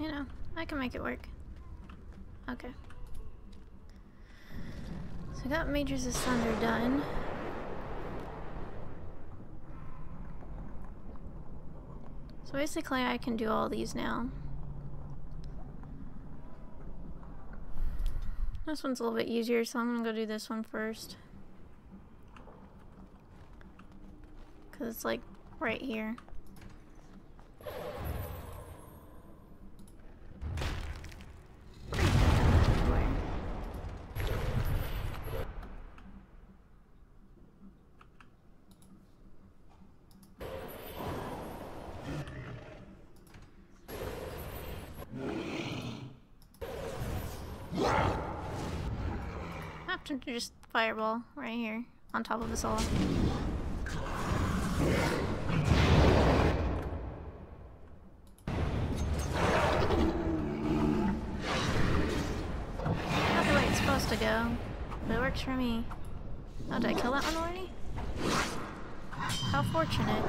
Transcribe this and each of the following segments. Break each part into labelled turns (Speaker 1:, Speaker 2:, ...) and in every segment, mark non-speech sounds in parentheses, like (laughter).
Speaker 1: You know, I can make it work. Okay. So I got Mage Asunder done. So basically I can do all these now. This one's a little bit easier, so I'm gonna go do this one first. Cause it's like right here. Just fireball right here on top of us all. Not the way it's supposed to go, but it works for me. Oh, did I kill that one already? How fortunate.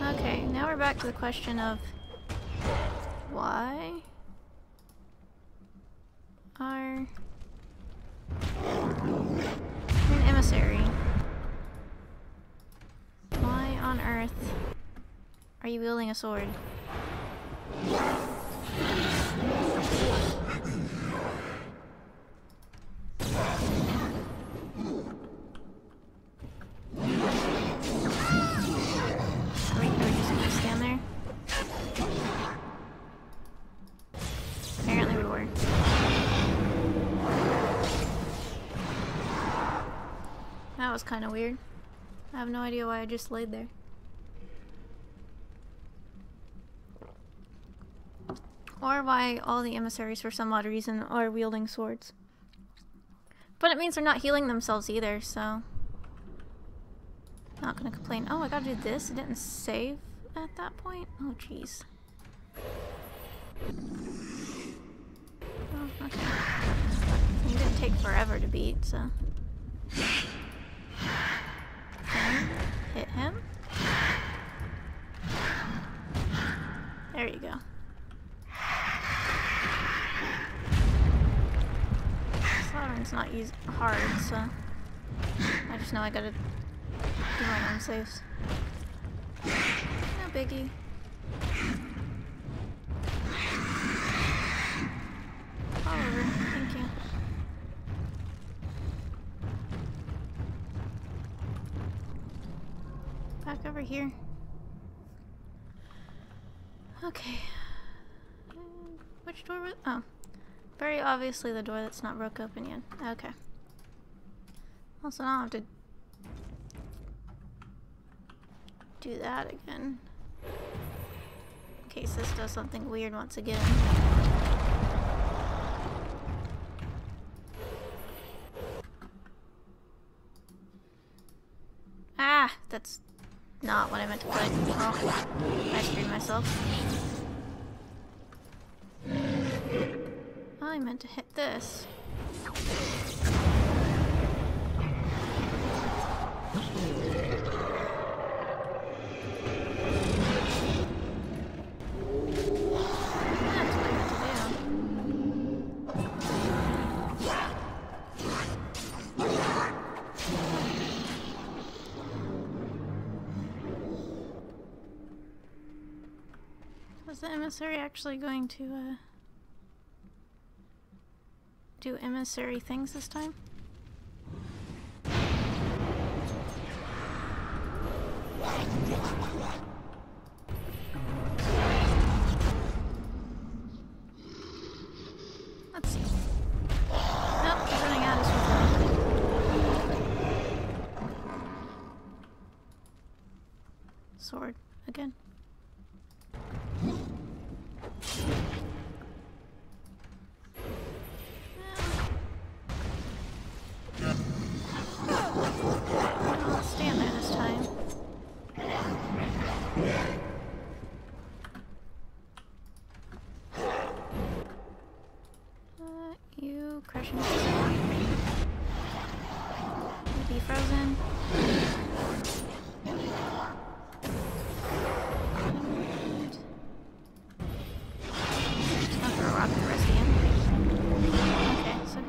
Speaker 1: Okay, now we're back to the question of why are an emissary. Why on earth are you wielding a sword? Was kind of weird. I have no idea why I just laid there. Or why all the emissaries, for some odd reason, are wielding swords. But it means they're not healing themselves either, so... Not gonna complain. Oh, I gotta do this? It didn't save at that point? Oh, jeez. Oh, okay. He didn't take forever to beat, so... Hit him. There you go. Slaughtering's not easy, hard, so I just know I gotta do my own saves. No biggie thank you. Back over here. Okay. Which door was- oh. Very obviously the door that's not broke open yet. Okay. Also, now I have to do that again. In case this does something weird once again. Ah, that's not what I meant to put. Oh, I screwed myself. I meant to hit this. Emissary actually going to uh, do emissary things this time? Let's see. Nope, running out of. Sword, again. Crushing Be frozen.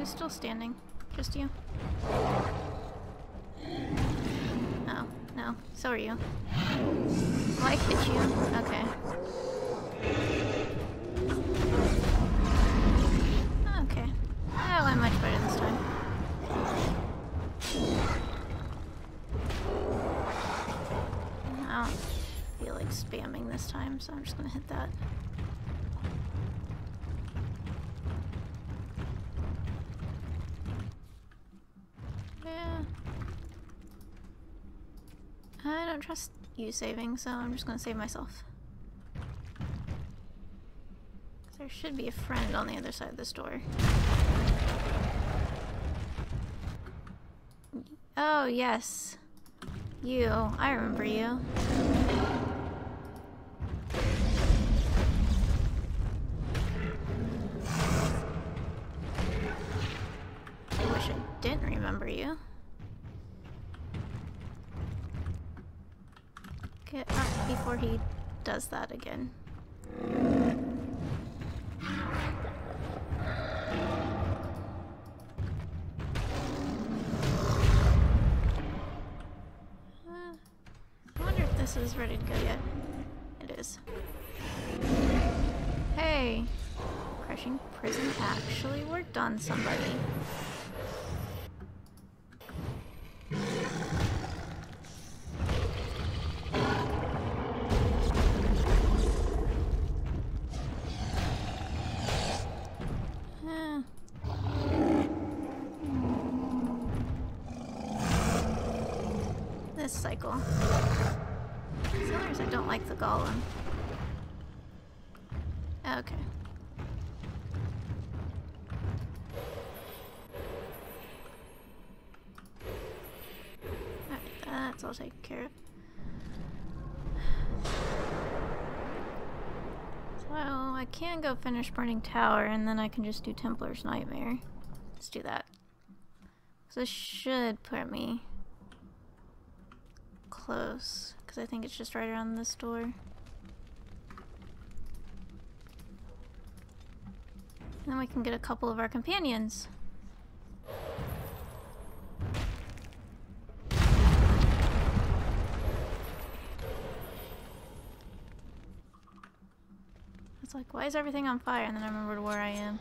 Speaker 1: Still standing? Just you? No, no. So are you. Will I hit you? Okay. I don't trust you saving, so I'm just gonna save myself. There should be a friend on the other side of this door. Oh, yes. You. I remember you. That again. Uh, I wonder if this is ready to go yet. It is. Hey! Crushing prison actually worked on somebody. This cycle. I don't like the golem. Okay. That's all taken care of. So I can go finish Burning Tower and then I can just do Templar's Nightmare. Let's do that. So this should put me close because I think it's just right around this door. And then we can get a couple of our companions. It's like, why is everything on fire? And then I remembered where I am.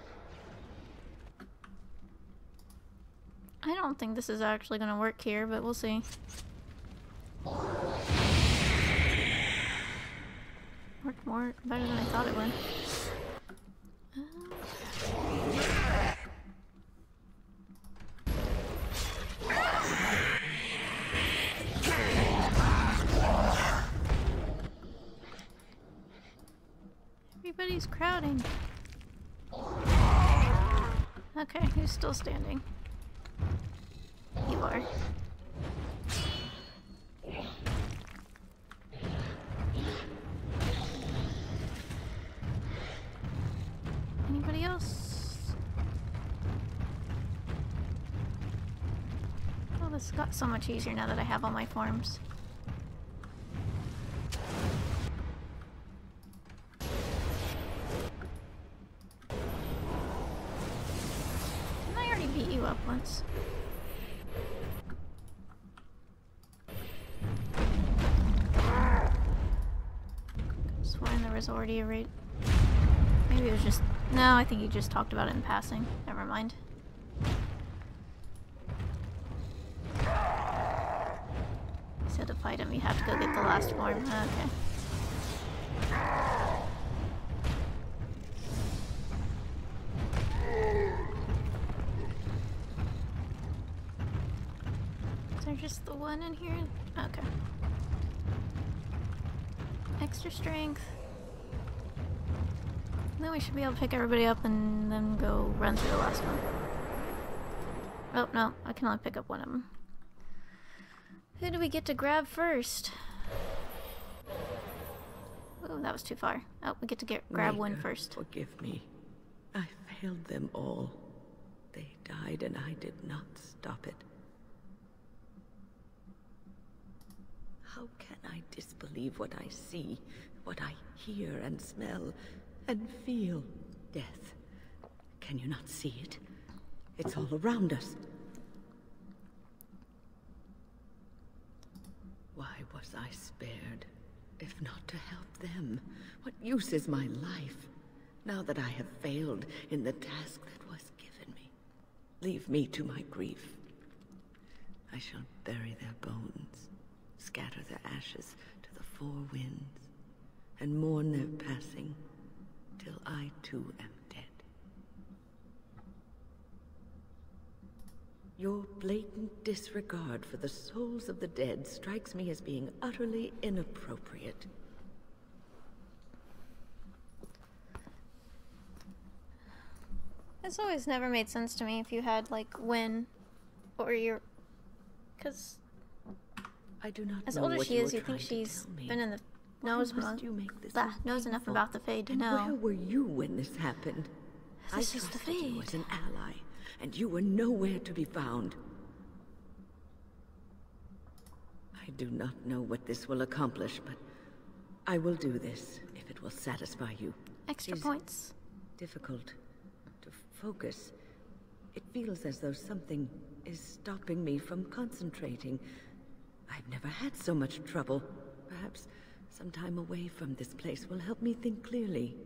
Speaker 1: I don't think this is actually going to work here, but we'll see. More better than I thought it would. Everybody's crowding. Okay, who's still standing? You are. So much easier now that I have all my forms. Didn't I already beat you up once? Sworn there was already a raid. Maybe it was just. No, I think you just talked about it in passing. Never mind. You have to go get the last form. Oh, okay. Is there just the one in here? Okay. extra strength. Then we should be able to pick everybody up and then go run through the last one. Oh, no, I can only pick up one of them. Who do we get to grab first? Oh, that was too far. Oh, we get to get grab one
Speaker 2: Maker,
Speaker 1: first.
Speaker 2: Forgive me. I failed them all. They died and I did not stop it. How can I disbelieve what I see, what I hear and smell, and feel? Death. Can you not see it? It's all around us. Why was I spared? If not to help them, what use is my life? Now that I have failed in the task that was given me. Leave me to my grief. I shall bury their bones, scatter their ashes to the four winds, and mourn their passing till I too am dead. Your blatant disregard for the souls of the dead strikes me as being utterly inappropriate.
Speaker 1: It's always never made sense to me if you had, like, win or your. Because
Speaker 2: I do not
Speaker 1: as old as she is, you think she's been in the. Knows, mo-
Speaker 2: you make this
Speaker 1: blah,
Speaker 2: so
Speaker 1: knows enough about the Fade to know.
Speaker 2: where were you when this happened?
Speaker 1: This
Speaker 2: I
Speaker 1: is the
Speaker 2: trusted you
Speaker 1: Fade.
Speaker 2: as an ally, and you were nowhere to be found. I do not know what this will accomplish, but I will do this if it will satisfy you.
Speaker 1: Extra
Speaker 2: Is-
Speaker 1: points.
Speaker 2: Difficult to focus. It feels as though something is stopping me from concentrating. I've never had so much trouble. Perhaps some time away from this place will help me think clearly.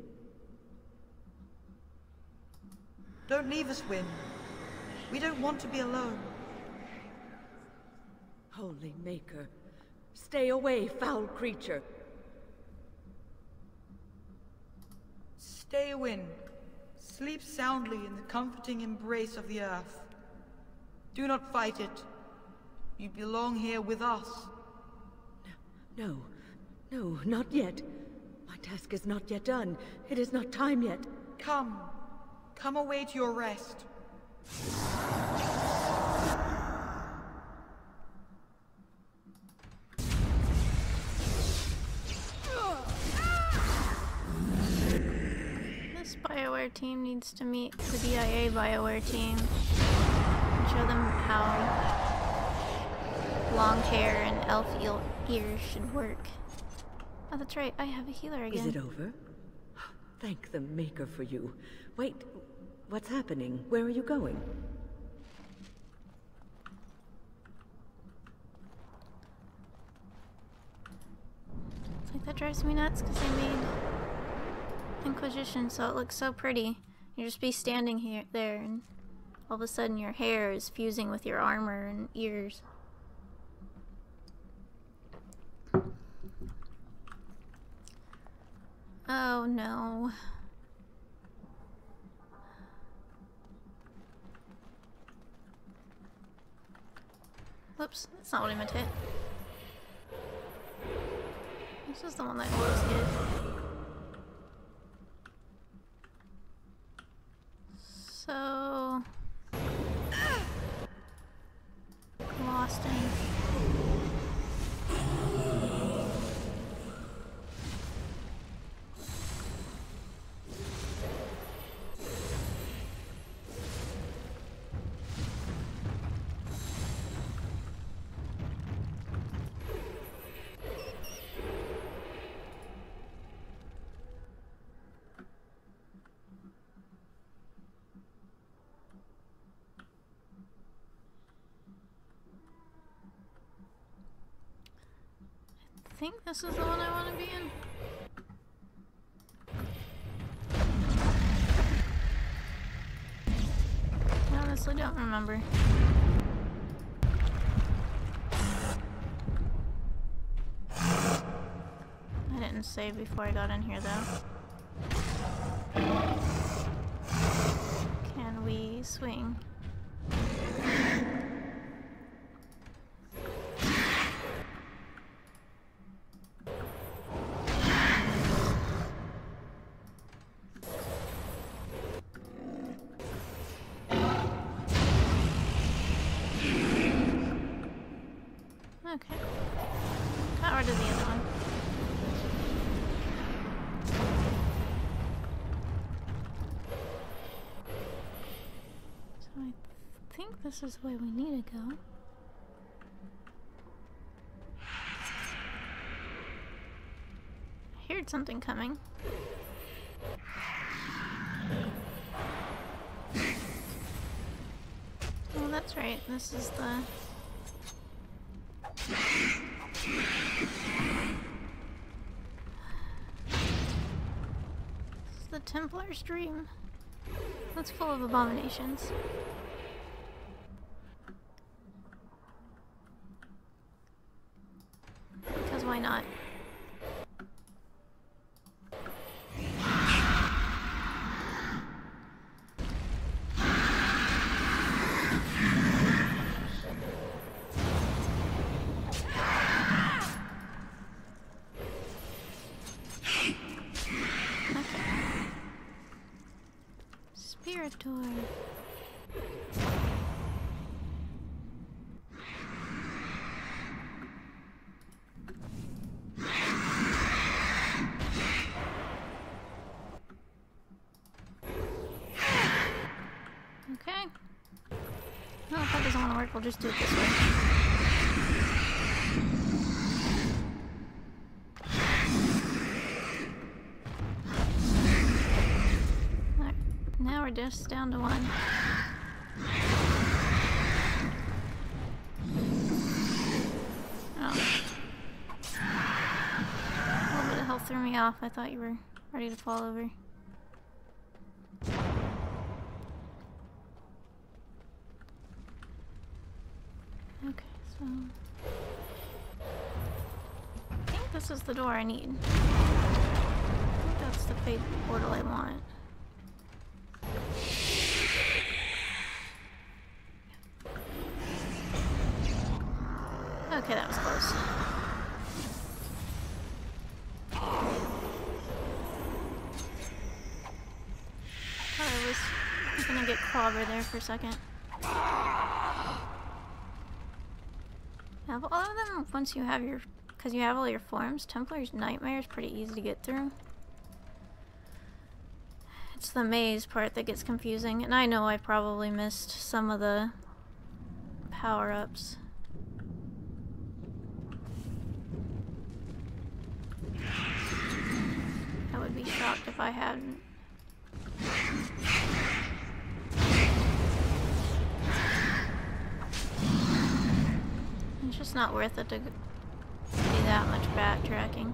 Speaker 3: Don't leave us, Wynne. We don't want to be alone.
Speaker 2: Holy Maker, stay away, foul creature!
Speaker 3: Stay, Wynne. Sleep soundly in the comforting embrace of the earth. Do not fight it. You belong here with us.
Speaker 2: No, no, not yet. My task is not yet done. It is not time yet.
Speaker 3: Come. Come away to your rest.
Speaker 1: This BioWare team needs to meet the DIA BioWare team and show them how long hair and elf ears should work. Oh, that's right, I have a healer again.
Speaker 2: Is it over? (gasps) Thank the Maker for you. Wait, what's happening? Where are you going?
Speaker 1: It's like that drives me nuts because they made Inquisition so it looks so pretty. You just be standing here there and all of a sudden your hair is fusing with your armor and ears. Oh no. Whoops, that's not what I meant to hit. This is the one that always hit. So... Lost him. I think this is the one I want to be in. I honestly don't remember. I didn't save before I got in here though. Can we swing? Okay. Got rid of the other one. So I think this is the way we need to go. I heard something coming. Oh, that's right. This is the This is the Templar's dream. That's full of abominations. Because why not? Okay. Spiritor. Okay. No, if that doesn't want to work, we'll just do it this way. Now we're just down to one. Oh. A little bit of health threw me off. I thought you were ready to fall over. Okay, so... I think this is the door I need. I think that's the portal I want. Okay, that was close. I was gonna get clobbered there for a second. Have all of them once you have your, because you have all your forms. Templar's Nightmare is pretty easy to get through. It's the maze part that gets confusing, and I know I probably missed some of the power-ups. I would be shocked if I hadn't. It's just not worth it to that much backtracking.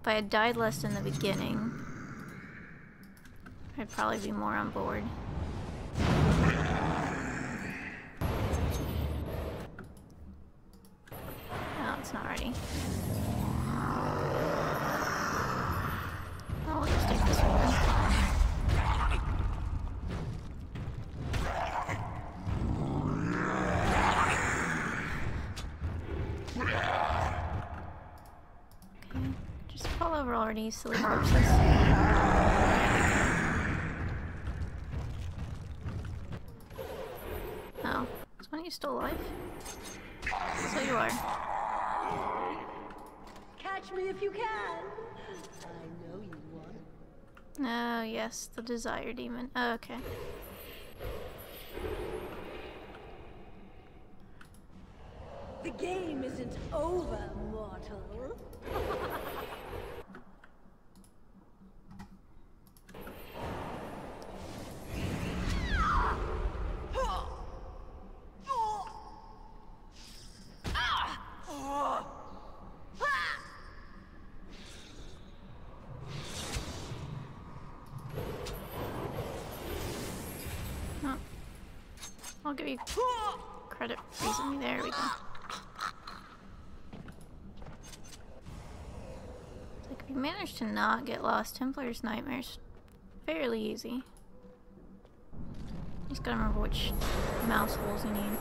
Speaker 1: If I had died less in the beginning, I'd probably be more on board. Oh, it's not ready. Oh, we'll just take this one. Okay, just fall over already, silly corpses. Oh, is one of you still alive? So you are.
Speaker 4: Catch me if you can. I know you want.
Speaker 1: Oh, yes, the desire demon. Oh, okay.
Speaker 4: The game isn't over, mortal. (laughs)
Speaker 1: I'll give you credit for using me. There we go. Like, if you manage to not get lost, Templar's Nightmare's fairly easy. Just gotta remember which mouse holes you need.